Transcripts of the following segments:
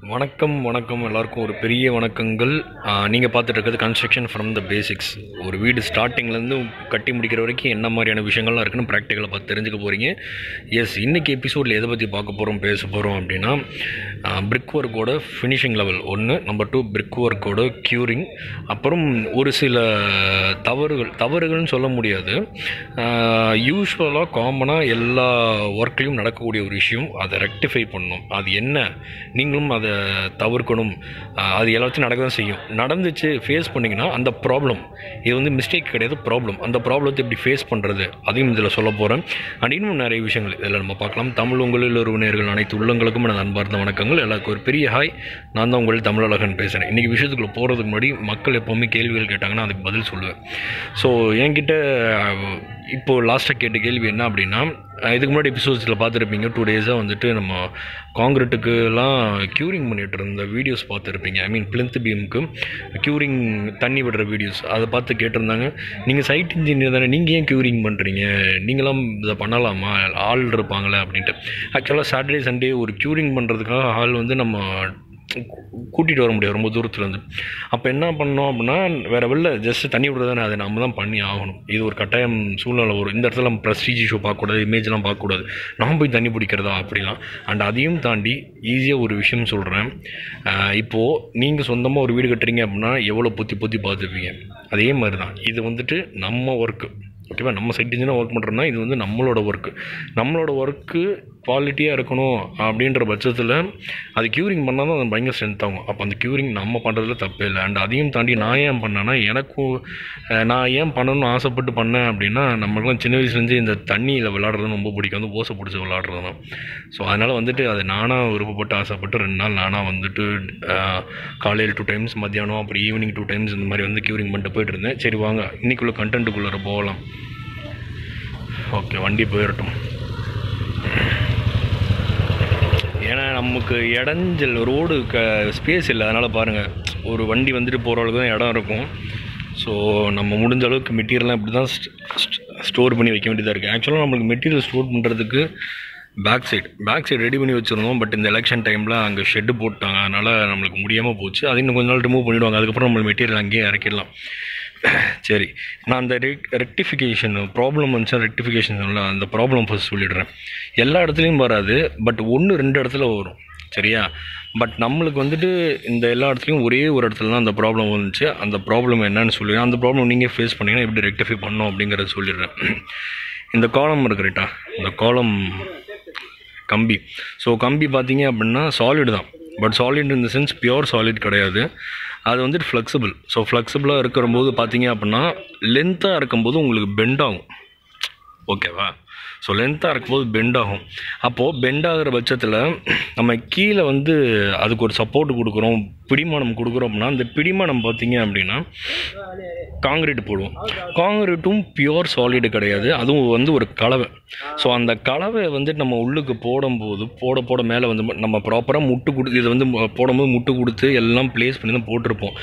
வணக்கம் வணக்கம். எல்லாருக்கும் ஒரு பெரிய வணக்கங்கள். நீங்கள் பார்த்துட்டு இருக்கிறது கன்ஸ்ட்ரக்ஷன் ஃப்ரம் த பேசிக்ஸ் ஒரு வீடு ஸ்டார்டிங்லேருந்து கட்டி முடிக்கிற வரைக்கும் என்ன மாதிரியான விஷயங்கள்லாம் இருக்குன்னு ப்ராக்டிக்கலை பார்த்து தெரிஞ்சுக்க போகிறீங்க எஸ் இன்றைக்கி எபிசோடில் எதை பற்றி பார்க்க போகிறோம் பேச போகிறோம் அப்படின்னா பிரிக் ஒர்க்கோட ஃபினிஷிங் லெவல் ஒன்று நம்பர் டூ பிரிக் ஒர்க்கோட க்யூரிங் அப்புறம் ஒரு சில தவறுகள் தவறுகள்னு சொல்ல முடியாது. யூஸ்வலாக காமனாக எல்லா ஒர்க்லேயும் நடக்கக்கூடிய ஒரு விஷயம் அதை ரெக்டிஃபை பண்ணணும். அது என்ன? நீங்களும் அதை தவிர்க்கணும். அது எல்லாத்தையும் நடக்க தான் செய்யும். நடந்துச்சு ஃபேஸ் பண்ணிங்கன்னா அந்த ப்ராப்ளம் இது வந்து மிஸ்டேக் கிடையாது ப்ராப்ளம் அந்த ப்ராப்ளத்தை எப்படி ஃபேஸ் பண்ணுறது அதையும் இதில் சொல்ல போகிறேன் அண்ட் இன்னும் நிறைய விஷயங்கள் இதில் நம்ம பார்க்கலாம். தமிழ் உங்களில் உறவினர்கள் அனைத்து உள்ளங்களுக்கும் எனது அன்பார்ந்த வணக்கங்கள் எல்லாருக்கும் ஒரு பெரிய ஹாய். நான் தான் உங்கள் தமிழழகன் பேசுகிறேன் இன்றைக்கி விஷயத்துக்குள்ளே போகிறதுக்கு முன்னாடி மக்கள் எப்போவுமே கேள்விகள் கேட்டாங்கன்னா அதுக்கு பதில் சொல்லுவேன். ஸோ என்கிட்ட இப்போது லாஸ்ட்டாக கேட்ட கேள்வி என்ன அப்படின்னா இதுக்கு முன்னாடி எபிசோட்ஸில் பார்த்துருப்பீங்க. டூ டேஸாக வந்துட்டு நம்ம காங்கிரீட்டுக்குலாம் க்யூரிங் பண்ணிகிட்டு இருந்த வீடியோஸ் பார்த்துருப்பீங்க. ஐ மீன் பிளிந்த் பீமுக்கு க்யூரிங் தண்ணி விடுற வீடியோஸ் அதை பார்த்து கேட்டிருந்தாங்க. நீங்கள் சைட் இன்ஜினியர் தானே நீங்கள் ஏன் க்யூரிங் பண்ணுறீங்க நீங்களாம் இதை பண்ணலாமா? ஆள் இருப்பாங்களே அப்படின்ட்டு. ஆக்சுவலாக சாட்டர்டே சண்டே ஒரு க்யூரிங் பண்ணுறதுக்காக ஆள் வந்து நம்ம கூட்டிகிட்டு வர முடியாது ரொம்ப தூரத்துலேருந்து. அப்போ என்ன பண்ணோம் அப்படின்னா வேறு வெளில ஜஸ்ட் தண்ணி விடுறது தானே அதை நம்ம தான் பண்ணி ஆகணும். இது ஒரு கட்டாயம் சூழ்நிலை வரும் இந்த இடத்துல நம்ம ப்ரெஸ்டீஜ் ஷோ பார்க்கக்கூடாது இமேஜ்லாம் பார்க்கக்கூடாது. நான் போய் தண்ணி பிடிக்கிறதா அப்படிலாம். அண்ட் அதையும் தாண்டி ஈஸியாக ஒரு விஷயம் சொல்கிறேன் இப்போது நீங்கள் சொந்தமாக ஒரு வீடு கட்டுறீங்க அப்படின்னா எவ்வளோ பொத்தி பொத்தி பார்த்துருப்பீங்க? அதே மாதிரி தான் இது வந்துட்டு நம்ம ஒர்க்கு ஓகேவா நம்ம சைட் இன்ஜினாக ஒர்க் பண்ணுறோம்னா இது வந்து நம்மளோட ஒர்க்கு நம்மளோட ஒர்க்கு குவாலிட்டியாக இருக்கணும் அப்படின்ற பட்சத்தில் அது க்யூரிங் பண்ணால் தான் அது பயங்கர ஸ்ட்ரென்த் ஆகும். அப்போ அந்த க்யூரிங் நம்ம பண்ணுறதுல தப்பே இல்லை. அண்ட் அதையும் தாண்டி நான் ஏன் பண்ணேன்னா எனக்கும் நான் ஏன் பண்ணணும்னு ஆசைப்பட்டு பண்ணேன் அப்படின்னா நம்மளுக்குலாம் சின்ன வயசுலேருந்து இந்த தண்ணியில் விளாட்றது ரொம்ப பிடிக்கும். வந்து ஓசை பிடிச்சி விளாட்றது தான். ஸோ அதனால் வந்துட்டு அது நானாக விருப்பப்பட்டு ஆசைப்பட்டு ரெண்டு நாள் நானாக வந்துட்டு காலையில் டூ டைம்ஸ் மத்தியானம் அப்புறம் ஈவினிங் டூ டைம்ஸ் இந்த மாதிரி வந்து க்யூரிங் பண்ணிட்டு போயிட்டு இருந்தேன். சரி வாங்க இன்றைக்குள்ளே கண்டென்ட்டுக்குள்ளே போகலாம். ஓகே வண்டி போயிடட்டும் ஏன்னா நமக்கு இடஞ்சல் ரோடு க ஸ்பேஸ் இல்லை. அதனால் பாருங்கள் ஒரு வண்டி வந்துட்டு போகிற அளவுக்கு தான் இடம் இருக்கும். ஸோ நம்ம முடிஞ்ச அளவுக்கு மெட்டீரியல்லாம் இப்படி தான் ஸ்டோர் பண்ணி வைக்க வேண்டியதாக இருக்குது ஆக்சுவலாக நம்மளுக்கு மெட்டீரியல் ஸ்டோர் பண்ணுறதுக்கு back side back side ready பண்ணி வச்சுருந்தோம். பட் இந்த எலெக்ஷன் டைமில் அங்கே ஷெட்டு போட்டாங்க. அதனால் நம்மளுக்கு முடியாமல் போச்சு. அது இன்னும் கொஞ்ச நாள் ரிமூவ் பண்ணிவிடுவாங்க அதுக்கப்புறம் நம்ம மெட்டீரியல் அங்கேயே இறக்கிடலாம். சரி நான் அந்த ரெக் ரெக்டிஃபிகேஷன் ப்ராப்ளம் வந்துச்சா ரெக்டிஃபிகேஷன் அந்த ப்ராப்ளம் ஃபஸ்ட் சொல்லிடுறேன். எல்லா இடத்துலையும் வராது பட் ஒன்று ரெண்டு இடத்துல வரும் சரியா? பட் நம்மளுக்கு வந்துட்டு இந்த எல்லா இடத்துலையும் ஒரே ஒரு இடத்துல தான் அந்த ப்ராப்ளம் வந்துச்சு. அந்த ப்ராப்ளம் என்னன்னு சொல்லிடுறேன். அந்த ப்ராப்ளம் நீங்கள் ஃபேஸ் பண்ணிங்கன்னா எப்படி ரெக்டிஃபை பண்ணணும் அப்படிங்கிறத சொல்லிடுறேன். இந்த காலம் இருக்கு ரைட்டா? இந்த காலம் கம்பி. ஸோ கம்பி பார்த்தீங்க அப்படின்னா சாலிடு தான். பட் சாலிட் இந்த சென்ஸ் பியோர் சாலிட் கிடையாது. அது வந்துட்டு ஃப்ளெக்சிபிள் ஸோ ஃப்ளெக்சிபிளாக இருக்கிற போது பார்த்தீங்க அப்படின்னா லென்த்தாக இருக்கும்போது உங்களுக்கு பெண்ட் ஆகும். ஓகேவா ஸோ லென்த்தாக இருக்கும்போது பெண்ட் ஆகும். அப்போது பெண்ட் ஆகிற பட்சத்தில் நம்ம கீழே வந்து அதுக்கு ஒரு சப்போர்ட் கொடுக்குறோம் பிடிமானம் கொடுக்குறோம் அப்படின்னா அந்த பிடிமானம் பார்த்திங்க அப்படின்னா காங்கிரீட் போடுவோம். காங்கிரீட்டும் பியோர் சாலிடு கிடையாது. அதுவும் வந்து ஒரு கலவை. ஸோ அந்த கலவை வந்து நம்ம உள்ளுக்கு போடும்போது போட போட மேலே வந்து நம்ம ப்ராப்பராக முட்டு கொடுத்து இதை வந்து போடும்போது முட்டு கொடுத்து எல்லாம் ப்ளேஸ் பண்ணி தான் போட்டிருப்போம்.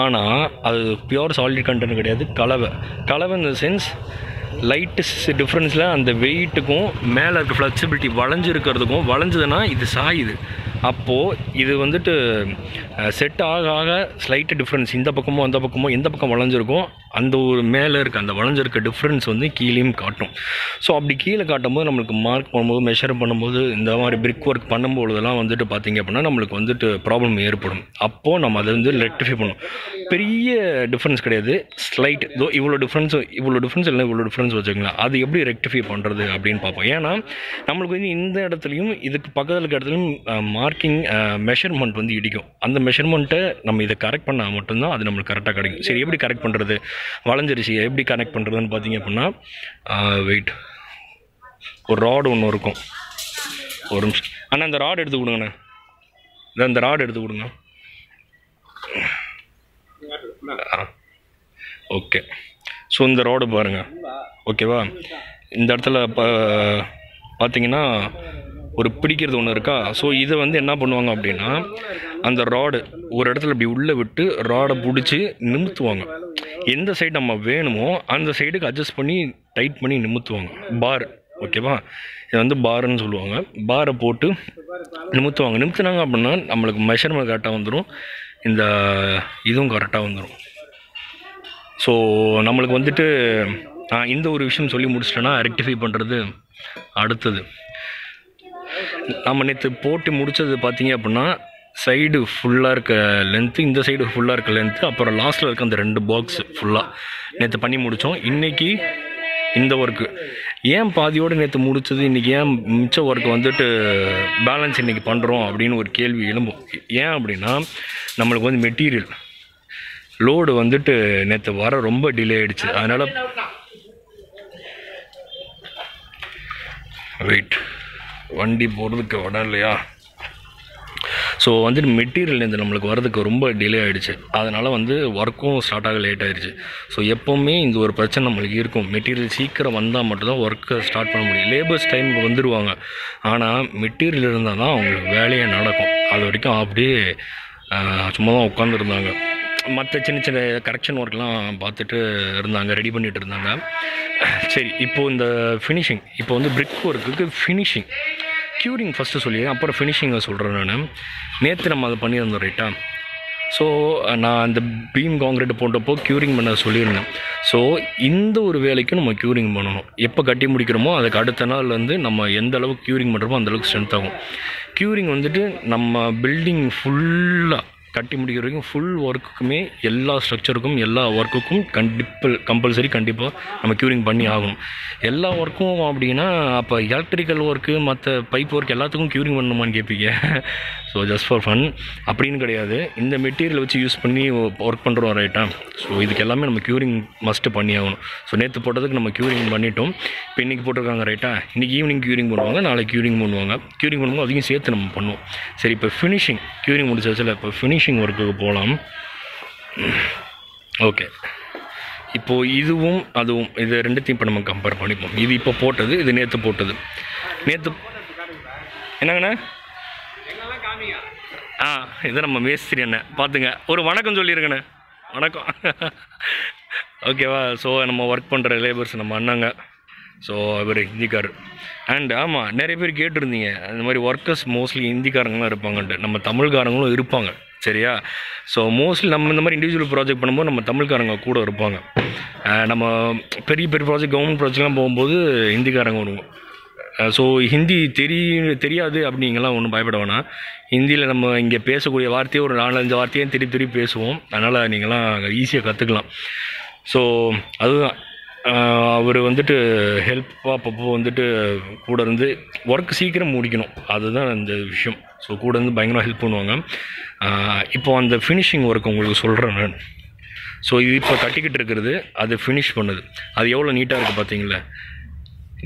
ஆனால் அது பியோர் சாலிட் கண்டென்ட் கிடையாது கலவை. கலவை இந்த சென்ஸ் லைட்டு டிஃப்ரென்ஸில் அந்த வெயிட்டுக்கும் மேலே இருக்க ஃப்ளெக்சிபிலிட்டி வளைஞ்சிருக்கிறதுக்கும் வளைஞ்சதுன்னா இது சாயுது. அப்போது இது வந்துட்டு செட் ஆக ஆக ஸ்லைட்டு டிஃப்ரென்ஸ் இந்த பக்கமோ அந்த பக்கமோ எந்த பக்கம் வளைஞ்சிருக்கோ அந்த ஒரு மேலே இருக்க அந்த வளைஞ்சிருக்க டிஃப்ரென்ஸ் வந்து கீழேயும் காட்டும். ஸோ அப்படி கீழே காட்டும்போது நம்மளுக்கு மார்க் பண்ணும்போது மெஷர் பண்ணும்போது இந்த மாதிரி பிரிக் ஒர்க் பண்ணும்போதெல்லாம் வந்துட்டு பார்த்தீங்க அப்படின்னா நம்மளுக்கு வந்துட்டு ப்ராப்ளம் ஏற்படும். அப்போது நம்ம அதை வந்து ரெக்டிஃபை பண்ணும் பெரிய டிஃப்ரென்ஸ் கிடையாது. ஸ்லைட் இதோ இவ்வளோ டிஃப்ரென்ஸ் இவ்வளோ டிஃப்ரென்ஸ் இல்லை இவ்வளோ டிஃப்ரென்ஸ் வச்சுக்கலாம் அது எப்படி ரெக்டிஃபை பண்ணுறது அப்படின்னு பார்ப்போம். ஏன்னா நம்மளுக்கு வந்து இந்த இடத்துலையும் இதுக்கு பக்கத்தில் இருக்க இடத்துலையும் மார்க்கிங் மெஷர்மெண்ட் uh, வந்து இடிக்கும். அந்த மெஷர்மெண்ட்டை நம்ம இதை கரெக்ட் பண்ணால் மட்டும்தான் அது நம்மளுக்கு கரெக்டாக கிடைக்கும். சரி எப்படி கரெக்ட் பண்ணுறது வளைஞ்சிருச்சு எப்படி கனெக்ட் பண்ணுறதுன்னு பார்த்தீங்க அப்படின்னா வெயிட் ஒரு ராடு ஒன்று இருக்கும். ஒரு நிமிஷம். அண்ணா இந்த ராடு எடுத்து கொடுங்கண்ணே. இந்த இந்த ராடு எடுத்து கொடுங்க. ஓகே ஸோ இந்த ரோடு பாருங்கள் ஓகேவா இந்த இடத்துல இப்போ பார்த்தீங்கன்னா ஒரு பிடிக்கிறது ஒன்று இருக்கா? ஸோ இதை வந்து என்ன பண்ணுவாங்க அப்படின்னா அந்த ராடு ஒரு இடத்துல இப்படி உள்ளே விட்டு ராடை பிடிச்சி நிமித்துவாங்க. எந்த சைடு நம்ம வேணுமோ அந்த சைடுக்கு அட்ஜஸ்ட் பண்ணி டைட் பண்ணி நிமித்துவாங்க. பார் ஓகேவா இது வந்து பாருன்னு சொல்லுவாங்க. பாரை போட்டு நிமித்துவாங்க. நிமித்துனாங்க அப்படின்னா நம்மளுக்கு மெஷர்மெண்ட் கரெக்டாக வந்துடும் இந்த இதுவும் கரெக்டாக வந்துடும் ஸோ நம்மளுக்கு வந்துட்டு நான் இந்த ஒரு விஷயம் சொல்லி முடிச்சிட்டேன்னா ரெக்டிஃபை பண்ணுறது அடுத்தது. நம்ம நேற்று போட்டு முடித்தது பார்த்தீங்க அப்படின்னா சைடு ஃபுல்லாக இருக்க லென்த்து இந்த சைடு ஃபுல்லாக இருக்க லென்த்து அப்புறம் லாஸ்ட்டில் இருக்க அந்த ரெண்டு பாக்ஸ் ஃபுல்லாக நேற்று பண்ணி முடித்தோம் இன்றைக்கி இந்த ஒர்க்கு ஏன் பாதியோடு நேற்று முடிச்சது? இன்றைக்கி ஏன் மிச்ச ஒர்க் வந்துட்டு பேலன்ஸ் இன்றைக்கி பண்ணுறோம் அப்படின்னு ஒரு கேள்வி எழும்பும். ஏன் அப்படின்னா நம்மளுக்கு வந்து மெட்டீரியல் லோடு வந்துட்டு நேற்று வர ரொம்ப டிலே ஆகிடுச்சு அதனால் வெயிட் வண்டி போகிறதுக்கு இடம் இல்லையா? ஸோ வந்துட்டு மெட்டீரியல் இந்த நம்மளுக்கு வரதுக்கு ரொம்ப டிலே ஆகிடுச்சு அதனால் வந்து ஒர்க்கும் ஸ்டார்ட் ஆக லேட் ஆகிடுச்சு ஸோ எப்போவுமே இந்த ஒரு பிரச்சனை நம்மளுக்கு இருக்கும். மெட்டீரியல் சீக்கிரம் வந்தால் மட்டும்தான் ஒர்க்கை ஸ்டார்ட் பண்ண முடியும். லேபர்ஸ் டைமுக்கு வந்துடுவாங்க ஆனால் மெட்டீரியல் இருந்தால் தான் அவங்களுக்கு வேலையே நடக்கும். அது வரைக்கும் அப்படியே சும்மா தான் உட்காந்துருந்தாங்க மற்ற சின்ன சின்ன கரெக்ஷன் ஒர்க்லாம் பார்த்துட்டு இருந்தாங்க ரெடி பண்ணிட்டு இருந்தாங்க. சரி இப்போது இந்த ஃபினிஷிங் இப்போ வந்து பிரிக் ஒர்க்குக்கு ஃபினிஷிங் க்யூரிங் ஃபஸ்ட்டு சொல்லி அப்புறம் ஃபினிஷிங்கை சொல்கிறேன் நான். நேற்று நம்ம அதை பண்ணியிருந்தோம் ரைட்டா ஸோ நான் அந்த பீம் காங்கிரீட் போட்டப்போ க்யூரிங் பண்ண சொல்லியிருந்தேன். ஸோ இந்த ஒரு வேலைக்கும் நம்ம க்யூரிங் பண்ணணும். எப்போ கட்டி முடிக்கிறோமோ அதுக்கு அடுத்த நாள் வந்து நம்ம எந்த அளவுக்கு க்யூரிங் பண்ணுறோமோ அந்தளவுக்கு ஸ்ட்ரென்த் ஆகும். க்யூரிங் வந்துட்டு நம்ம பில்டிங் ஃபுல்லாக கட்டி முடிக்கிற வரைக்கும் ஃபுல் ஒர்க்குக்குமே எல்லா ஸ்ட்ரக்சருக்கும் எல்லா ஒர்க்குக்கும் கண்டிப்பில் கம்பல்சரி கண்டிப்பாக நம்ம க்யூரிங் பண்ணி ஆகணும். எல்லா ஒர்க்கும் அப்படின்னா அப்போ எலக்ட்ரிக்கல் ஒர்க்கு மற்ற பைப் ஒர்க் எல்லாத்துக்கும் க்யூரிங் பண்ணணுமான்னு கேட்பீங்க ஸோ ஜஸ்ட் ஃபார் ஃபன் அப்படின்னு கிடையாது. இந்த மெட்டீரியல் வச்சு யூஸ் பண்ணி ஒர்க் பண்ணுறோம் ரைட்டா ஸோ இதுக்கு எல்லாமே நம்ம க்யூரிங் மஸ்ட்டு பண்ணி ஆகணும். ஸோ நேற்று போட்டதுக்கு நம்ம க்யூரிங் பண்ணிட்டோம். இப்போ இன்றைக்கி போட்டிருக்காங்க ரைட்டா இன்றைக்கி ஈவினிங் க்யூரிங் பண்ணுவாங்க நாளைக்கு க்யூரிங் பண்ணுவாங்க. க்யூரிங் பண்ணும்போது அதையும் சேர்த்து நம்ம பண்ணுவோம். சரி இப்போ ஃபினிஷிங் க்யூரிங் முடிச்சாச்சுல இப்போ ஃபினிஷ் ஃபினிஷிங் ஒர்க்குக்கு போகலாம் ஓகே இப்போது இதுவும் அதுவும் இது ரெண்டுத்தையும் இப்போ நம்ம கம்பேர் பண்ணிப்போம். இது இப்போ போட்டது இது நேற்று போட்டது. நேற்று என்னங்கண்ணே? ஆ இது நம்ம மேஸ்திரி அண்ணன். பார்த்துங்க ஒரு வணக்கம் சொல்லியிருங்கண்ணே வணக்கம். ஓகேவா ஸோ நம்ம ஒர்க் பண்ணுற லேபர்ஸ் நம்ம அண்ணாங்க. ஸோ இவர் ஹிந்திக்கார். அண்ட் ஆமாம் நிறைய பேர் கேட்டிருந்தீங்க. அந்த மாதிரி ஒர்க்கர்ஸ் மோஸ்ட்லி ஹிந்திக்காரங்களாம் இருப்பாங்கன்ட்டு. நம்ம தமிழ்காரங்களும் இருப்பாங்க. சரியா? ஸோ மோஸ்ட்லி நம்ம இந்த மாதிரி இண்டிவிஜுவல் ப்ராஜெக்ட் பண்ணும்போது நம்ம தமிழ்காரங்க கூட இருப்பாங்க. நம்ம பெரிய பெரிய ப்ராஜெக்ட் கவர்மெண்ட் ப்ராஜெக்ட்லாம் போகும்போது ஹிந்திக்காரங்க வருவோம் ஸோ ஹிந்தி தெரிய தெரியாது அப்படிங்கலாம் ஒன்றும் பயப்பட வேணாம். ஹிந்தியில் நம்ம இங்கே பேசக்கூடிய வார்த்தையே ஒரு நாலஞ்சு வார்த்தையும் திருப்பி திருப்பி பேசுவோம். அதனால் நீங்களாம் ஈஸியாக கற்றுக்கலாம் ஸோ அதுதான். அவர் வந்துட்டு ஹெல்ப்பாக அப்பப்போ வந்துட்டு கூட இருந்து ஒர்க் சீக்கிரம் முடிக்கணும். அதுதான் அந்த விஷயம். ஸோ கூட இருந்து பயங்கரமாக ஹெல்ப் பண்ணுவாங்க. இப்போ அந்த ஃபினிஷிங் ஒர்க் உங்களுக்கு சொல்கிறேன் நான். ஸோ இது இப்போ கட்டிக்கிட்டு இருக்கிறது அது ஃபினிஷ் பண்ணுது. அது எவ்வளோ நீட்டாக இருக்குது பார்த்தீங்களா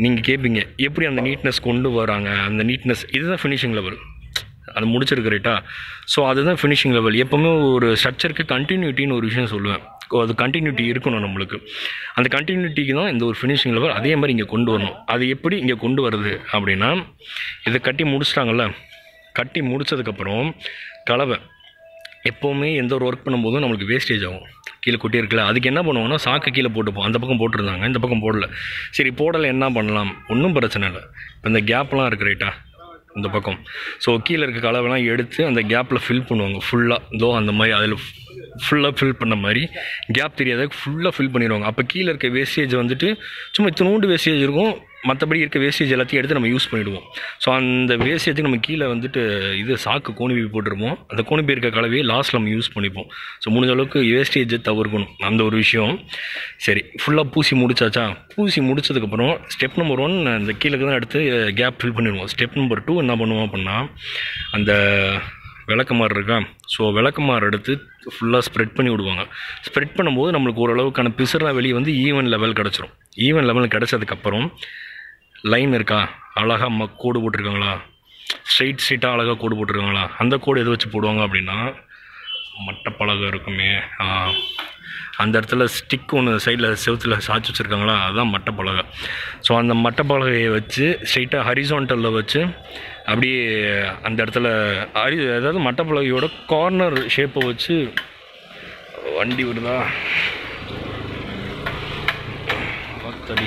நீங்கள் கேட்பீங்க எப்படி அந்த நீட்னஸ் கொண்டு வராங்க? அந்த நீட்னஸ் இதுதான் ஃபினிஷிங் லெவல் அது முடிச்சிருக்கு ரைட்டா ஸோ அதுதான் ஃபினிஷிங் லெவல் எப்போவுமே ஒரு ஸ்ட்ரக்சருக்கு கண்டினியூட்டின்னு ஒரு விஷயம் சொல்லுவேன். அது கண்டினியூட்டி இருக்கணும் நம்மளுக்கு. அந்த கண்டினியூட்டிக்கு தான் இந்த ஒரு ஃபினிஷிங் லெவல் அதே மாதிரி இங்கே கொண்டு வரணும். அது எப்படி இங்கே கொண்டு வருது அப்படின்னா இதை கட்டி முடிச்சிட்டாங்கல்ல? கட்டி முடிச்சதுக்கப்புறம் கலவை. எப்போவுமே எந்த ஒரு ஒர்க் பண்ணும்போதும் நம்மளுக்கு வேஸ்டேஜ் ஆகும். கீழே கொட்டி இருக்கல அதுக்கு என்ன பண்ணுவோம்னா சாக்கு கீழே போட்டுப்போம் அந்த பக்கம் போட்டிருந்தாங்க இந்த பக்கம் போடல. சரி போடலை என்ன பண்ணலாம்? ஒன்றும் பிரச்சனை இல்லை. இப்போ இந்த கேப்லாம் இருக்கு ரைட்டா இந்த பக்கம். ஸோ கீழே இருக்க கலவைலாம் எடுத்து அந்த கேப்பில் ஃபில் பண்ணுவாங்க. ஃபுல்லாக இதோ அந்த மாதிரி அதில் ஃபுல்லாக ஃபில் பண்ண மாதிரி. கேப் தெரியாத ஃபுல்லாக ஃபில் பண்ணிடுவாங்க. அப்போ கீழே இருக்க வேஸ்டேஜ் வந்துட்டு சும்மா இத்தனோண்டு வேஸ்டேஜ் இருக்கும். மற்றபடி இருக்க வேஸ்டேஜ் எல்லாத்தையும் எடுத்து நம்ம யூஸ் பண்ணிவிடுவோம் ஸோ அந்த வேஸ்டேஜுக்கு நம்ம கீழே வந்துட்டு இது சாக்கு கோணிபி போட்டிருப்போம் அந்த கோணிபி இருக்க கலவையை லாஸ்ட்டில் நம்ம யூஸ் பண்ணிப்போம். ஸோ முடிஞ்ச அளவுக்கு வேஸ்டேஜை தவிர்க்கணும். அந்த ஒரு விஷயம். சரி ஃபுல்லாக பூசி முடிச்சாச்சா? பூசி முடிச்சதுக்கப்புறம் ஸ்டெப் நம்பர் ஒன் அந்த கீழே தான் எடுத்து கேப் ஃபில் பண்ணிடுவோம். ஸ்டெப் நம்பர் டூ என்ன பண்ணுவோம் அப்படின்னா அந்த விளக்கமாறு இருக்கா? ஸோ விளக்கமாறு எடுத்து ஃபுல்லாக ஸ்ப்ரெட் பண்ணி விடுவாங்க. ஸ்ப்ரெட் பண்ணும்போது நம்மளுக்கு ஓரளவுக்கான பிசுறெலாம் வெளியே வந்து ஈவன் லெவல் கிடச்சிரும். ஈவன் லெவல் கிடச்சதுக்கப்புறம் லைன் இருக்கா? அழகாக ம கோடு போட்டிருக்காங்களா? ஸ்ட்ரெயிட் ஸ்ட்ரெயிட்டாக அழகாக கோடு போட்டிருக்காங்களா? அந்த கோடு எதை வச்சு போடுவாங்க அப்படின்னா மட்டப்பலகை இருக்குமே. அந்த இடத்துல ஸ்டிக் ஒன்று சைடில் செவுத்தில் சாய்ச்சி வச்சுருக்காங்களா? அதுதான் மட்டப்பலகை. ஸோ அந்த மட்டப்பலகையை வச்சு ஸ்ட்ரெயிட்டாக ஹரிசான்டலில் வச்சு அப்படியே அந்த இடத்துல ஹரி அதாவது மட்டப்பலகையோட கார்னர் ஷேப்பை வச்சு வண்டி விடுதா? பத்தடி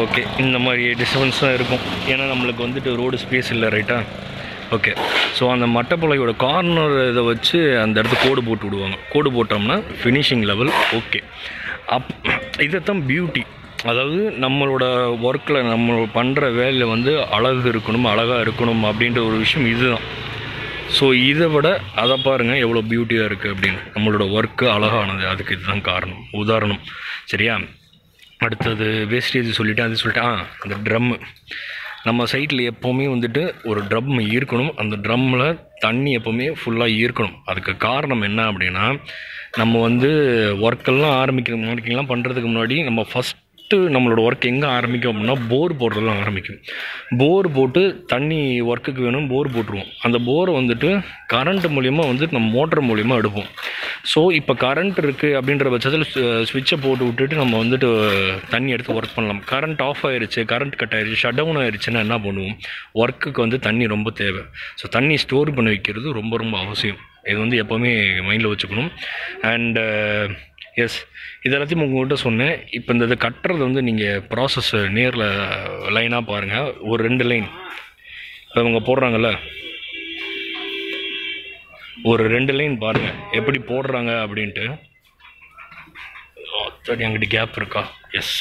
ஓகே இந்த மாதிரி டிஸ்டர்பன்ஸ் தான் இருக்கும். ஏன்னா நம்மளுக்கு வந்துட்டு ரோடு ஸ்பேஸ் இல்லை ரைட்டா ஓகே ஸோ அந்த மட்டப்பலையோட கார்னர் இதை வச்சு அந்த இடத்து கோடு போட்டு விடுவாங்க. கோடு போட்டோம்னா ஃபினிஷிங் லெவல் ஓகே அப் இதைத்தான் பியூட்டி அதாவது நம்மளோட ஒர்க்கில் நம்ம பண்ணுற வேலையில் வந்து அழகு இருக்கணும் அழகாக இருக்கணும் அப்படின்ற ஒரு விஷயம் இதுதான். ஸோ இதை விட அதை பாருங்கள் எவ்வளோ பியூட்டியாக இருக்குது அப்படின்னு. நம்மளோட ஒர்க்கு அழகானது. அதுக்கு இதுதான் காரணம். உதாரணம். சரியா? அடுத்தது வேஸ்டேஜ் சொல்லிவிட்டு அது சொல்லிட்டு ஆ அந்த ட்ரம்மு நம்ம சைட்டில் எப்போவுமே வந்துட்டு ஒரு ட்ரம் ஈர்க்கணும் அந்த ட்ரம்மில் தண்ணி எப்போவுமே ஃபுல்லாக ஈர்க்கணும் அதுக்கு காரணம் என்ன அப்படின்னா நம்ம வந்து ஒர்க்கெல்லாம் ஆரம்பிக்கிற மார்க்கிங்லாம் பண்ணுறதுக்கு முன்னாடி நம்ம ஃபஸ்ட் ஃபஸ்ட்டு நம்மளோட ஒர்க் எங்கே ஆரம்பிக்கும் அப்படின்னா போர் போடுறதுலாம் ஆரம்பிக்கும். போர் போட்டு தண்ணி ஒர்க்குக்கு வேணும் போர் போட்டுருவோம். அந்த போரை வந்துட்டு கரண்ட் மூலிமா வந்துட்டு நம்ம மோட்டர் மூலிமா எடுப்போம். ஸோ இப்போ கரண்ட் இருக்குது அப்படின்ற பட்சத்தில் ஸ்விட்சை போட்டு விட்டுட்டு நம்ம வந்துட்டு தண்ணி எடுத்து ஒர்க் பண்ணலாம். கரண்ட் ஆஃப் ஆயிடுச்சு கரண்ட் கட் ஆயிடுச்சு ஷட் டவுன் ஆயிடுச்சுன்னா என்ன பண்ணுவோம்? ஒர்க்குக்கு வந்து தண்ணி ரொம்ப தேவை. ஸோ தண்ணி ஸ்டோர் பண்ணி வைக்கிறது ரொம்ப ரொம்ப அவசியம். இது வந்து எப்போவுமே மைண்டில் வச்சுக்கணும். அண்டு எஸ் இது எல்லாத்தையும் உங்கள்கிட்ட சொன்னேன். இப்போ இந்த இதை கட்டுறது வந்து நீங்கள் ப்ராசஸ் நேரில் லைனாக பாருங்கள் ஒரு ரெண்டு லைன் இப்போ இவங்க போடுறாங்கல்ல? ஒரு ரெண்டு லைன் பாருங்கள் எப்படி போடுறாங்க அப்படின்ட்டு. சரி என்கிட்ட கேப் இருக்கா? எஸ்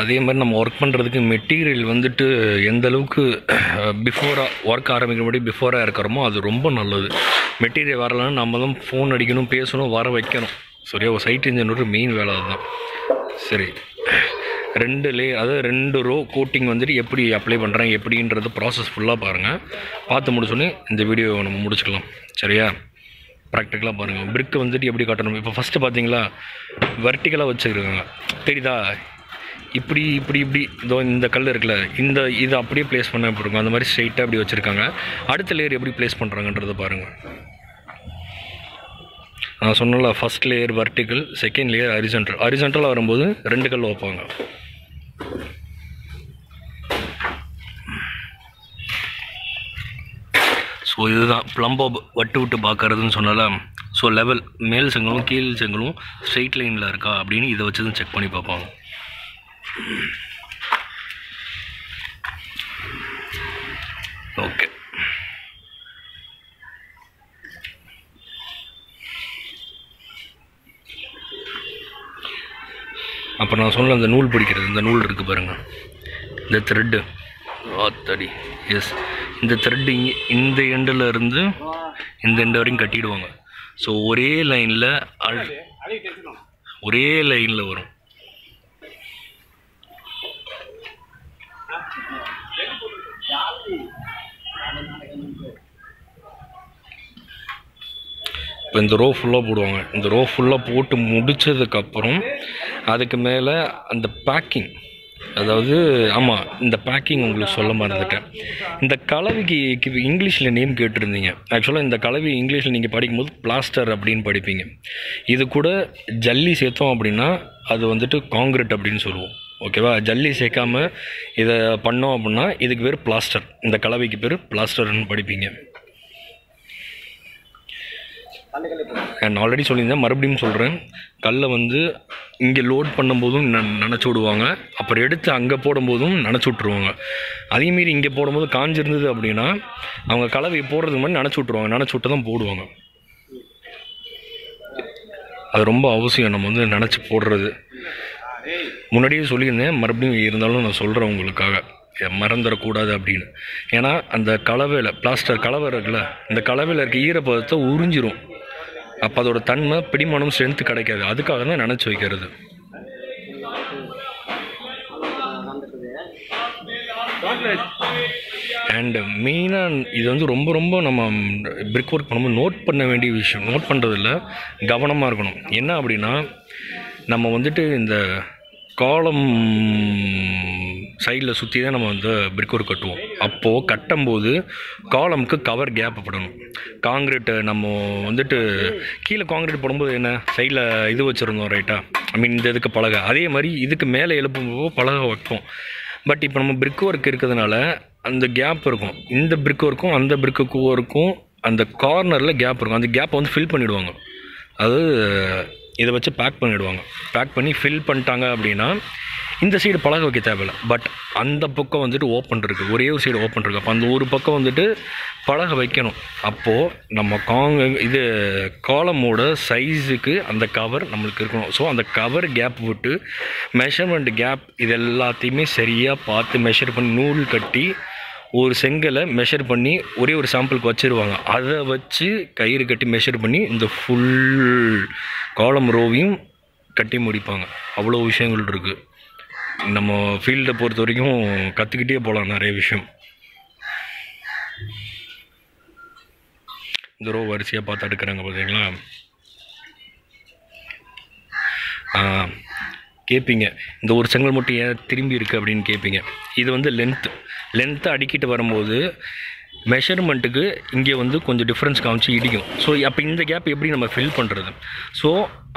அதே மாதிரி நம்ம ஒர்க் பண்ணுறதுக்கு மெட்டீரியல் வந்துட்டு எந்த அளவுக்கு பிஃபோராக ஒர்க் ஆரம்பிக்கிற பிஃபோராக இருக்கிறோமோ அது ரொம்ப நல்லது. மெட்டீரியல் வரலன்னா நம்ம தான் ஃபோன் அடிக்கணும் பேசணும் வர வைக்கணும். சரியா? ஒரு சைட் இன்ஜினோட மெயின் வேலை அதுதான். சரி. ரெண்டு லே அதாவது ரெண்டு ரோ கோட்டிங் வந்துட்டு எப்படி அப்ளை பண்ணுறாங்க எப்படின்றது ப்ராசஸ் ஃபுல்லாக பாருங்கள் பார்த்து முடிச்சோன்னே இந்த வீடியோவை நம்ம முடிச்சுக்கலாம். சரியா? ப்ராக்டிக்கலாக பாருங்கள் பிரிக்கு வந்துட்டு எப்படி காட்டணும்? இப்போ ஃபஸ்ட்டு பார்த்தீங்களா வெர்டிக்கலாக வச்சுருக்காங்க. தெரியுதா? இப்படி இப்படி இப்படி இதோ இந்த கல் இருக்குல்ல இந்த இது அப்படியே ப்ளேஸ் பண்ண எப்படி இருக்கும் அந்த மாதிரி ஸ்ட்ரைட்டாக அப்படி வச்சுருக்காங்க. அடுத்த லேயர் எப்படி ப்ளேஸ் பண்ணுறாங்கன்றதை பாருங்கள் நான் சொன்னல first layer vertical second layer horizontal அரிசென்ட்ரலாக வரும்போது ரெண்டு கல் வைப்பாங்க. ஸோ இதுதான். ப்ளம்போ வட்டு விட்டு பார்க்கறதுன்னு சொன்னால ஸோ லெவல் மேல் செங்கலும் கீழ் செங்கலும் ஸ்ட்ரெயிட் லைனில் இருக்கா அப்படின்னு இதை வச்சு தான் செக் பண்ணி பார்ப்பாங்க. ஓகே அப்போ நான் சொன்ன அந்த நூல் பிடிக்கிறது இந்த நூல் இருக்குது பாருங்கள் இந்த த்ரெட்டு ஆத்தடி. எஸ் இந்த த்ரெட்டு இந்த எண்டில் இருந்து இந்த எண்டு வரையும் கட்டிடுவாங்க. ஸோ ஒரே லைனில் ஒரே லைனில் வரும். இப்போ இந்த ரோ ஃபுல்லாக போடுவாங்க. இந்த ரோ ஃபுல்லாக போட்டு முடிச்சதுக்கப்புறம் அதுக்கு மேலே அந்த பேக்கிங் அதாவது ஆமாம் இந்த பேக்கிங் உங்களுக்கு சொல்ல மறந்துட்டேன். இந்த கலவைக்கு இங்கிலீஷில் நேம் கேட்டிருந்தீங்க. ஆக்சுவலாக இந்த கலவை இங்கிலீஷில் நீங்கள் படிக்கும்போது பிளாஸ்டர் அப்படின்னு படிப்பீங்க. இது கூட ஜல்லி சேர்த்தோம் அப்படின்னா அது வந்துட்டு காங்கிரட் அப்படின்னு சொல்லுவோம். ஓகேவா? ஜல்லி சேர்க்காம இதை பண்ணோம் அப்படின்னா இதுக்கு பேர் பிளாஸ்டர். இந்த கலவைக்கு பேர் பிளாஸ்டர்னு படிப்பீங்க. நான் ஆல்ரெடி சொல்லியிருந்தேன் மறுபடியும் சொல்கிறேன் கல்லை வந்து இங்கே லோட் பண்ணும்போதும் நினச்சி விடுவாங்க. அப்புறம் எடுத்து அங்கே போடும்போதும் நினச்சி விட்ருவாங்க அதேமாரி இங்கே போடும்போது காஞ்சிருந்தது அப்படின்னா அவங்க கலவை போடுறதுக்கு முன்னாடி நினச்சி விட்ருவாங்க நினச்சி விட்டு தான் போடுவாங்க. அது ரொம்ப அவசியம். நம்ம வந்து நினச்சி போடுறது. முன்னாடியே சொல்லியிருந்தேன் மறுபடியும் இருந்தாலும் நான் சொல்கிறேன் உங்களுக்காக. மறந்துடக்கூடாது அப்படின்னு. ஏன்னா அந்த கலவையில் பிளாஸ்டர் கலவை இருக்குல்ல இந்த கலவையில் இருக்க ஈரப்பதத்தை உறிஞ்சிரும். அப்போ அதோட தன்மை பிடிமானம் ஸ்ட்ரென்த்து கிடைக்காது. அதுக்காக தான் நினச்சி வைக்கிறது. அண்ட் மெயினாக இது வந்து ரொம்ப ரொம்ப நம்ம பிரிக் ஒர்க் பண்ணும்போது நோட் பண்ண வேண்டிய விஷயம். நோட் பண்ணுறதில் கவனமாக இருக்கணும். என்ன அப்படின்னா நம்ம வந்துட்டு இந்த காலம் சைடில் சுற்றி தான் நம்ம வந்து பிரிக் ஒர்க் கட்டுவோம். அப்போது கட்டும்போது காலமுக்கு கவர் கேப் படணும். காங்கிரீட்டு நம்ம வந்துட்டு கீழே காங்கிரீட் போடும்போது என்ன? சைடில் இது வச்சுருந்தோம் ரைட்டாக ஐ மீன் இந்த இதுக்கு பலகை. அதே மாதிரி இதுக்கு மேலே எழுப்பும்போது பலகை வைப்போம். பட் இப்போ நம்ம பிரிக் ஒர்க் இருக்கிறதுனால அந்த கேப் இருக்கும். இந்த பிரிக் ஒர்க்கும் அந்த பிரிக்கு ஒர்க்கும் அந்த கார்னரில் கேப் இருக்கும். அந்த கேப்பை வந்து ஃபில் பண்ணிவிடுவாங்க அது இதை வச்சு பேக் பண்ணிவிடுவாங்க பேக் பண்ணி ஃபில் பண்ணிட்டாங்க அப்படின்னா இந்த சைடு பழக வைக்க தேவையில்ல. பட் அந்த பக்கம் வந்துட்டு ஓப்பன் இருக்குது ஒரே ஒரு சைடு ஓப்பன் இருக்குது அப்போ அந்த ஒரு பக்கம் வந்துட்டு பழக வைக்கணும். அப்போது நம்ம காங் இது காலமோட சைஸுக்கு அந்த கவர் நம்மளுக்கு இருக்கணும். ஸோ அந்த கவர் கேப் விட்டு மெஷர்மெண்ட் கேப் இது எல்லாத்தையுமே சரியாக பார்த்து மெஷர் பண்ணி நூல் கட்டி ஒரு செங்கலை மெஷர் பண்ணி ஒரே ஒரு சாம்பிளுக்கு வச்சுருவாங்க. அதை வச்சு கயிறு கட்டி மெஷர் பண்ணி இந்த ஃபுல் காலம் ரோவையும் கட்டி முடிப்பாங்க. அவ்வளோ விஷயங்கள் இருக்குது நம்ம ஃபீல்டை பொறுத்த வரைக்கும் கற்றுக்கிட்டே போகலாம் நிறைய விஷயம். இந்த ரோ வரிசையாக பார்த்து எடுக்கிறாங்க பார்த்தீங்களா கேட்பீங்க இந்த ஒரு செங்கல் மட்டும் ஏன் திரும்பி இருக்குது அப்படின்னு கேட்பீங்க இது வந்து லென்த்து லென்த்தை அடிக்கிட்டு வரும்போது மெஷர்மெண்ட்டுக்கு இங்கே வந்து கொஞ்சம் டிஃப்ரென்ஸ் காமிச்சு இடிக்கும். ஸோ அப்போ இந்த கேப் எப்படி நம்ம ஃபில் பண்ணுறது ஸோ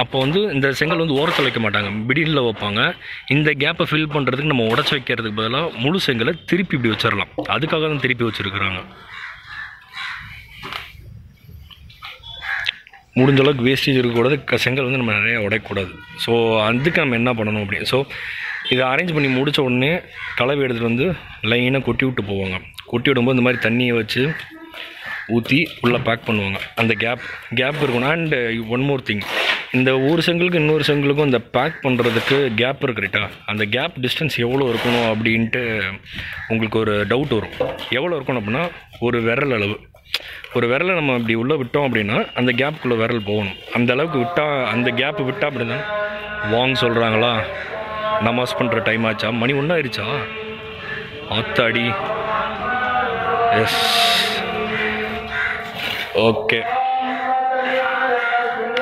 அப்போ வந்து இந்த செங்கல் வந்து ஓரத்தில் வைக்க மாட்டாங்க. மிடில் வைப்பாங்க. இந்த கேப்பை ஃபில் பண்ணுறதுக்கு நம்ம உடச்சி வைக்கிறதுக்கு பதிலாக முழு செங்கலை திருப்பி இப்படி வச்சிடலாம் அதுக்காக தான் திருப்பி வச்சுருக்குறாங்க. முடிஞ்ச அளவுக்கு வேஸ்டேஜ் இருக்கக்கூடாது செங்கல் வந்து நம்ம நிறைய உடையக்கூடாது ஸோ அதுக்கு நம்ம என்ன பண்ணணும் அப்படின்னு ஸோ இதை அரேஞ்ச் பண்ணி முடித்த உடனே கலவை எடுத்துகிட்டு வந்து லைனாக கொட்டி விட்டு போவாங்க. கொட்டி விடும்போது இந்த மாதிரி தண்ணியை வச்சு ஊற்றி உள்ளே பேக் பண்ணுவாங்க. அந்த கேப் கேப் இருக்கணும். அண்ட் ஒன் மோர் திங் இந்த ஒரு செங்கலுக்கு இன்னொரு செங்கலுக்கும் இந்த பேக் பண்ணுறதுக்கு கேப் இருக்கு ரைட்டா அந்த கேப் டிஸ்டன்ஸ் எவ்வளோ இருக்கணும் அப்படின்ட்டு உங்களுக்கு ஒரு டவுட் வரும். எவ்வளோ இருக்கணும் அப்படின்னா ஒரு விரல் அளவு. ஒரு விரலை நம்ம இப்படி உள்ளே விட்டோம் அப்படின்னா அந்த கேப்புக்குள்ளே விரல் போகணும். அந்த அளவுக்கு விட்டால் அந்த கேப் விட்டால் அப்படின்னா வாங் சொல்கிறாங்களா நமாஸ் பண்ணுற டைம் ஆச்சா? மணி ஒன்றா ஆயிடுச்சா ஆத்தாடி. எஸ் ஓகே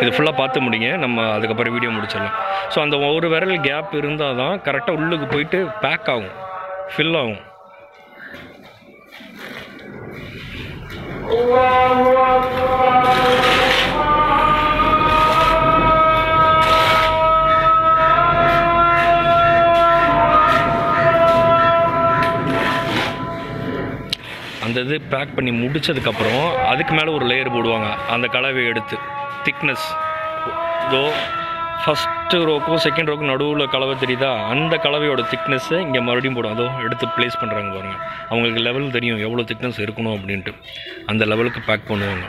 இது ஃபுல்லாக பார்த்து முடிங்க. நம்ம அதுக்கப்புறம் வீடியோ முடிச்சிடலாம். ஸோ அந்த ஒரு விரல் கேப் இருந்தால் தான் கரெக்டாக உள்ளுக்கு போயிட்டு பேக் ஆகும். ஃபில் ஆகும். அந்த இது பேக் பண்ணி முடிச்சதுக்கப்புறம் அதுக்கு மேலே ஒரு லேயர் போடுவாங்க. அந்த கலவை எடுத்து திக்னஸ் தோ ஃபஸ்ட்டு ரோக்கும் செகண்ட் ரோக்கும் நடுவில் கலவை தெரியுதா? அந்த கலவையோட திக்னஸ்ஸை இங்கே மறுபடியும் போடும் அதோ எடுத்து ப்ளேஸ் பண்ணுறாங்க பாருங்கள் அவங்களுக்கு லெவல் தெரியும் எவ்வளோ திக்னஸ் இருக்கணும் அப்படின்ட்டு. அந்த லெவலுக்கு பேக் பண்ணுவாங்க.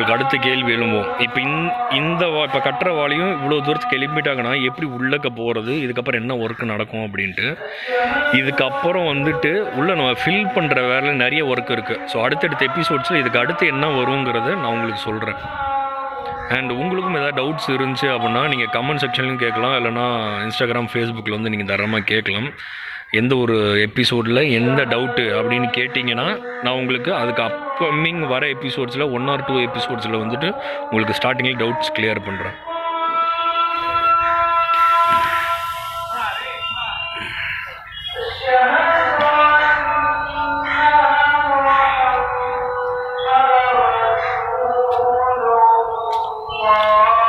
உங்களுக்கு அடுத்த கேள்வி எழும்போம். இப்போ இந் இந்த வா இப்போ கட்டுற வாழையும் இவ்வளோ தூரத்துக்கு எழுப்பிட்டாங்கன்னா எப்படி உள்ளக்க போகிறது இதுக்கப்புறம் என்ன ஒர்க் நடக்கும் அப்படின்ட்டு. இதுக்கப்புறம் வந்துட்டு உள்ள நம்ம ஃபில் பண்ணுற வேலை நிறைய ஒர்க் இருக்குது ஸோ அடுத்தடுத்த எபிசோட்ஸில் இதுக்கு அடுத்து என்ன வருங்கிறத நான் உங்களுக்கு சொல்கிறேன் அண்ட் உங்களுக்கும் ஏதாவது டவுட்ஸ் இருந்துச்சு அப்படின்னா நீங்கள் கமெண்ட் செக்ஷன்லையும் கேட்கலாம். இல்லைனா இன்ஸ்டாகிராம் ஃபேஸ்புக்கில் வந்து நீங்கள் தரமாக கேட்கலாம். எந்த ஒரு எபிசோடில் எந்த டவுட்டு அப்படின்னு கேட்டிங்கன்னா நான் உங்களுக்கு அதுக்கு அப்கமிங் வர எபிசோட்ஸில் ஒன் ஆர் டூ எபிசோட்ஸில் வந்துட்டு உங்களுக்கு ஸ்டார்டிங்கில் டவுட்ஸ் கிளியர் பண்ணுறேன்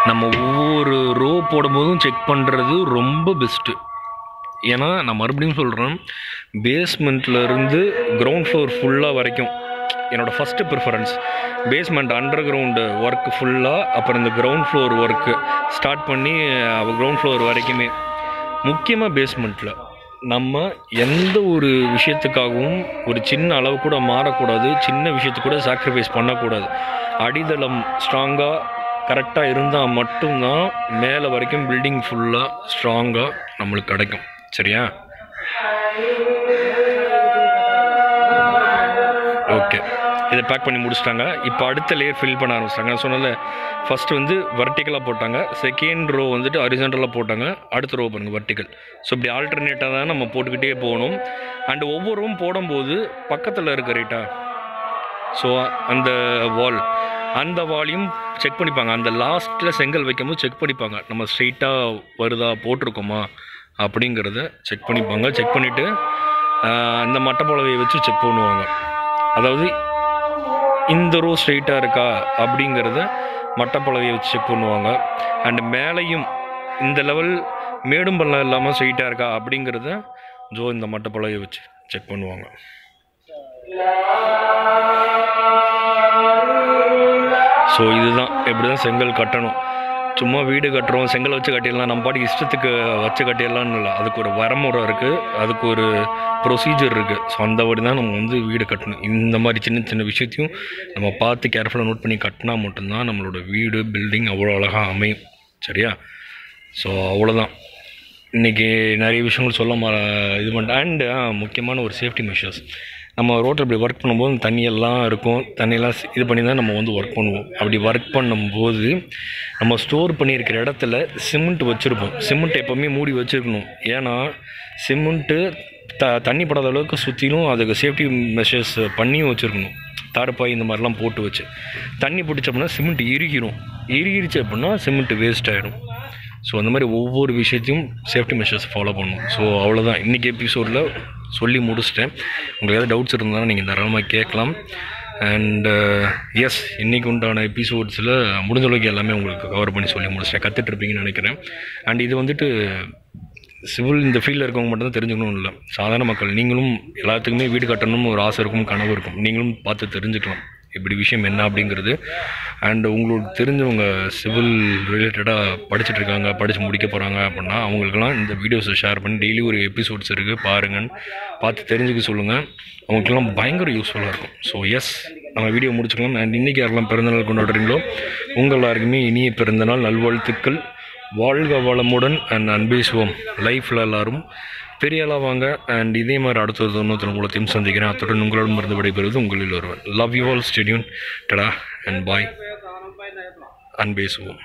நம்ம ஒவ்வொரு ரோ போடும்போதும் செக் பண்ணுறது ரொம்ப பெஸ்ட்டு ஏன்னா நான் மறுபடியும் சொல்கிறேன் பேஸ்மெண்ட்லேருந்து கிரவுண்ட் ஃப்ளோர் ஃபுல்லாக வரைக்கும் என்னோடய first preference basement under ground work ஃபுல்லாக அப்புறம் இந்த கிரவுண்ட் ஃப்ளோர் ஒர்க்கு ஸ்டார்ட் பண்ணி கிரவுண்ட் ஃப்ளோர் வரைக்குமே. முக்கியமாக பேஸ்மெண்ட்டில் நம்ம எந்த ஒரு விஷயத்துக்காகவும் ஒரு சின்ன அளவு கூட மாறக்கூடாது சின்ன விஷயத்துக்கு கூட சாக்ரிஃபைஸ் பண்ணக்கூடாது. அடித்தளம் ஸ்ட்ராங்காக கரெக்டாக இருந்தால் மட்டும்தான் மேலே வரைக்கும் பில்டிங் ஃபுல்லாக ஸ்ட்ராங்காக நம்மளுக்கு கிடைக்கும். சரியா? ஓகே இதை பேக் பண்ணி முடிச்சிட்டாங்க. இப்போ அடுத்த லேயர் ஃபில் பண்ண ஆரம்பிச்சிட்டாங்க. நான் சொன்னல ஃபஸ்ட்டு வந்து வர்டிக்கலாக போட்டாங்க. செகண்ட் ரோ வந்துட்டு ஹரிசன்டலாக போட்டாங்க. அடுத்த ரோ பண்ணுங்கள் வர்டிக்கல் ஸோ இப்படி ஆல்டர்னேட்டாக தான் நம்ம போட்டுக்கிட்டே போகணும். அண்ட் ஒவ்வொரு போடும்போது பக்கத்தில் இருக்க ரைட்டா ஸோ அந்த வால் அந்த வாலையும் செக் பண்ணிப்பாங்க. அந்த லாஸ்ட்டில் செங்கல் வைக்கும்போது செக் பண்ணிப்பாங்க. நம்ம ஸ்ட்ரெயிட்டாக வருதா போட்டிருக்கோமா? அப்படிங்கிறத செக் பண்ணிப்பாங்க செக் பண்ணிவிட்டு அந்த மட்டப்பலவையை வச்சு செக் பண்ணுவாங்க. அதாவது இந்த ரோ ஸ்ட்ரெயிட்டாக இருக்கா அப்படிங்கிறத மட்டப்பலவையை வச்சு செக் பண்ணுவாங்க. அண்டு மேலேயும் இந்த லெவல் மேடும் பள்ளம் இல்லாமல் ஸ்ட்ரெயிட்டாக இருக்கா அப்படிங்கிறத ஜோ இந்த மட்டப்பலவையை வச்சு செக் பண்ணுவாங்க. ஸோ இதுதான். எப்படி தான் செங்கல் கட்டணும். சும்மா வீடு கட்டுறோம் செங்கல் வச்சு கட்டிடலாம் நம்ம பாட்டுக்கு இஷ்டத்துக்கு வச்சு கட்டிடலாம்னு இல்லை. அதுக்கு ஒரு வரமுறை இருக்குது அதுக்கு ஒரு ப்ரொசீஜர் இருக்குது ஸோ அந்த வழி தான் நம்ம வந்து வீடு கட்டணும். இந்த மாதிரி சின்ன சின்ன விஷயத்தையும் நம்ம பார்த்து கேர்ஃபுல்லாக நோட் பண்ணி கட்டினா மட்டும்தான் நம்மளோட வீடு பில்டிங் அவ்வளோ அழகாக அமையும். சரியா? ஸோ அவ்வளோதான். இன்றைக்கி நிறைய விஷயங்கள் சொல்ல மா இது பண்ணிட்டேன். அண்டு முக்கியமான ஒரு சேஃப்டி மெஷர்ஸ் நம்ம ரோட்டில் இப்படி ஒர்க் பண்ணும்போது தண்ணியெல்லாம் இருக்கும். தண்ணியெல்லாம் இது பண்ணி தான் நம்ம வந்து ஒர்க் பண்ணுவோம். அப்படி ஒர்க் பண்ணும்போது நம்ம ஸ்டோர் பண்ணியிருக்கிற இடத்துல சிமெண்ட் வச்சுருப்போம். சிமெண்ட் எப்போவுமே மூடி வச்சுருக்கணும். ஏன்னா சிமெண்ட்டு த தண்ணி படாத அளவுக்கு சுற்றிலும் அதுக்கு சேஃப்டி மெஷர்ஸ் பண்ணியும் வச்சுருக்கணும். தார்பாய் இந்த மாதிரிலாம் போட்டு வச்சு. தண்ணி பிடிச்ச அப்படின்னா சிமெண்ட் இறுகிரும். இறுகிருச்சு அப்படின்னா சிமெண்ட் வேஸ்ட் ஆகிடும் ஸோ அந்த மாதிரி ஒவ்வொரு விஷயத்தையும் சேஃப்டி மெஷர்ஸ் ஃபாலோ பண்ணணும். ஸோ அவ்வளோதான் இன்றைக்கி எபிசோடில் சொல்லி முடிச்சிட்டேன். உங்களுக்கு ஏதாவது டவுட்ஸ் இருந்தாலும் நீங்கள் தாராளமாக கேட்கலாம். அண்ட் எஸ் uh, இன்றைக்கு உண்டான எபிசோட்ஸில் முடிஞ்ச அளவுக்கு எல்லாமே உங்களுக்கு கவர் பண்ணி சொல்லி முடிச்சிட்டேன். கற்றுட்ருப்பீங்கன்னு நினைக்கிறேன். அண்ட் இது வந்துட்டு சிவில் இந்த ஃபீல்டில் இருக்கவங்க மட்டும் தான் தெரிஞ்சுக்கணும் இல்லை. சாதாரண மக்கள். நீங்களும் எல்லாத்துக்குமே வீடு கட்டணும்னு ஒரு ஆசை இருக்கும் கனவு இருக்கும். நீங்களும் பார்த்து தெரிஞ்சுக்கலாம். இப்படி விஷயம் என்ன அப்படிங்கிறது. அண்ட் உங்களுக்கு தெரிஞ்சவங்க சிவில் ரிலேட்டடாக படிச்சுட்ருக்காங்க படித்து முடிக்க போகிறாங்க அப்படின்னா அவங்களுக்கெல்லாம் இந்த வீடியோஸை ஷேர் பண்ணி டெய்லி ஒரு எபிசோட்ஸ் இருக்குது பாருங்கன்னு பார்த்து தெரிஞ்சுக்க சொல்லுங்கள் அவங்களுக்கெல்லாம் பயங்கர யூஸ்ஃபுல்லாக இருக்கும். ஸோ எஸ் நம்ம வீடியோ முடிச்சுக்கலாம். அண்ட் இன்றைக்கி யாரெல்லாம் பிறந்தநாள் கொண்டாடுறீங்களோ உங்கள் எல்லாருக்குமே இனிய பிறந்தநாள் நல்வாழ்த்துக்கள். வாழ்க வளமுடன் அண்ட் அன்பேசுவோம் லைஃப்பில் எல்லோரும் பெரிய ஆளாக வாங்க அண்ட் இதே மாதிரி அடுத்தது இன்னொருத்தர் உங்களத்தையும் சந்திக்கிறேன். அத்துடன் உங்களிடம் இருந்து விடைபெறுவது உங்களில் ஒருவர். Love you all stay tuned டடா அண்ட் பாய் அன்பேசுவோம்